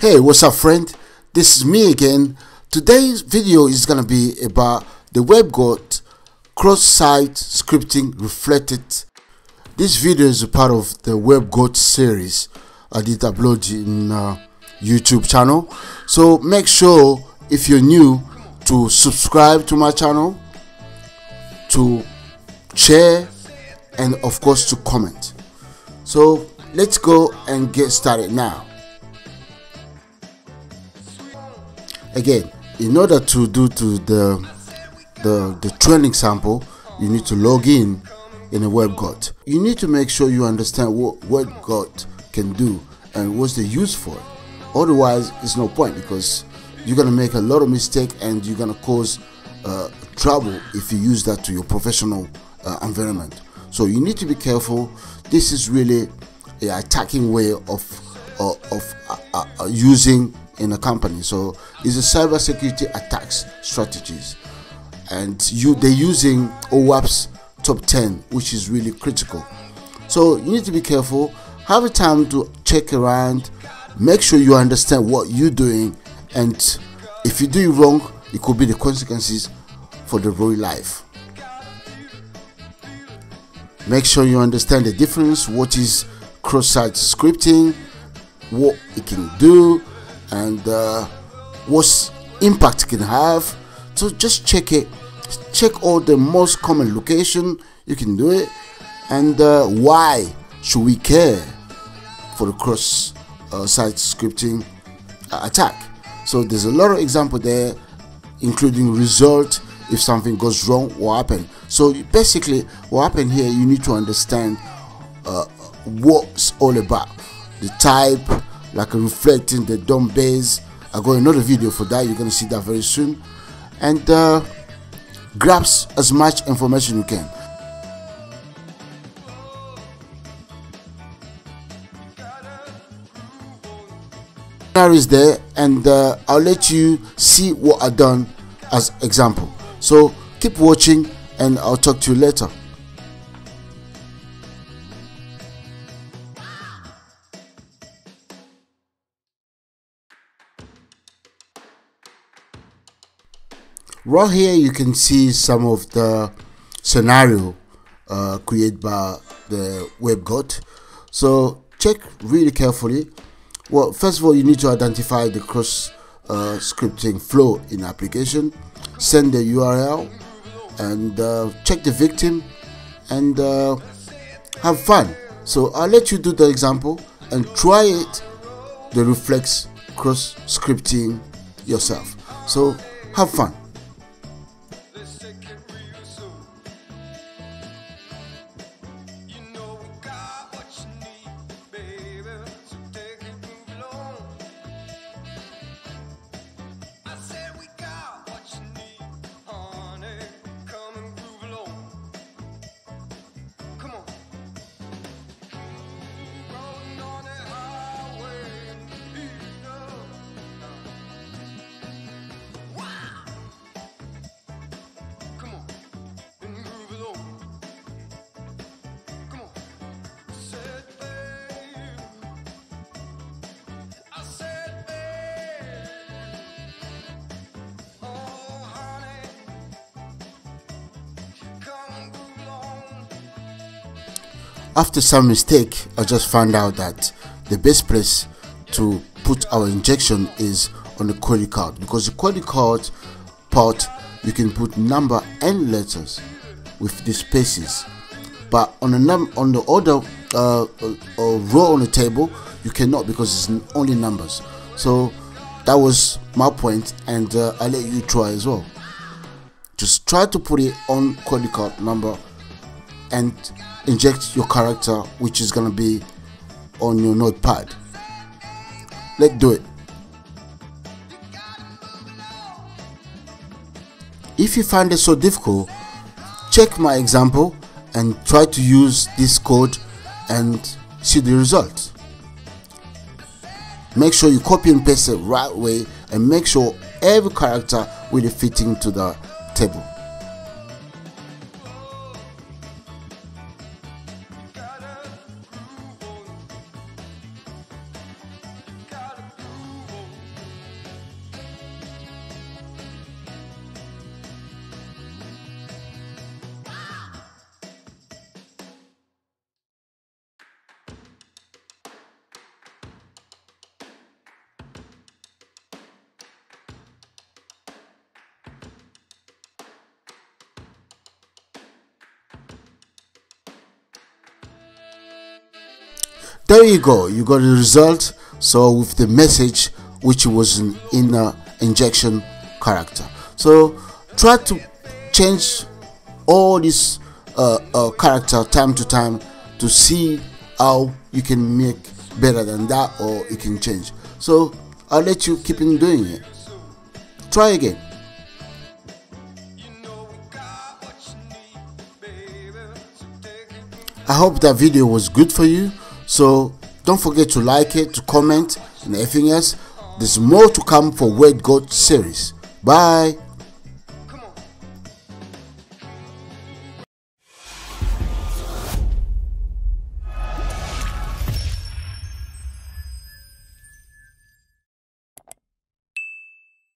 Hey, what's up friend? This is me again. Today's video is gonna be about the WebGoat cross-site scripting reflected. This video is a part of the WebGoat series I did upload in uh, YouTube channel. So make sure if you're new to subscribe to my channel, to share, and of course to comment. So let's go and get started now. Again in order to do to the the the training sample you need to log in in a WebGoat. You need to make sure you understand what WebGoat can do and what's the use for it. Otherwise, it's no point because you're gonna make a lot of mistake and you're gonna cause uh, trouble if you use that to your professional uh, environment. So you need to be careful. This is really a attacking way of uh, of uh, uh, using in a company. So it's a cyber security attacks strategies, and you they're using OWASP top 10, which is really critical. So you need to be careful. Have a time to check around. Make sure you understand what you're doing, and if you do it wrong, it could be the consequences for the real life. Make sure you understand the difference. What is cross-site scripting? What it can do and uh, what impact can have. So just check it. Check all the most common location. You can do it. And uh, why should we care for the cross uh, site scripting attack? So there's a lot of example there including result if something goes wrong what happened? So basically what happened here you need to understand uh, what's all about. The type like reflecting the base I got another video for that. You're gonna see that very soon. And uh, grabs as much information you can. Is there and uh, I'll let you see what I done as example. So keep watching and I'll talk to you later right here you can see some of the scenario uh, created by the WebGoat so check really carefully. Well first of all you need to identify the cross uh, scripting flow in application. Send the URL and uh, check the victim and uh, have fun. So I'll let you do the example and try it the reflex cross scripting yourself. So have fun to you soon. After some mistake i just found out that the best place to put our injection is on the credit card. Because the credit card part you can put number and letters with the spaces. But on the num on the other uh, uh, row on the table you cannot because it's only numbers. So that was my point and uh, i let you try as well. Just try to put it on credit card number and inject your character which is gonna be on your notepad. Let's do it. If you find it so difficult check my example and try to use this code and see the result. Make sure you copy and paste it right way and make sure every character will fit into the table there you go. You got the result. So with the message which was in inner injection character. So try to change all this uh, uh, character time to time to see how you can make better than that or you can change. So i'll let you keep on doing it. Try again. I hope that video was good for you. So don't forget to like it, to comment, and everything else. There's more to come for WebGoat series. Bye.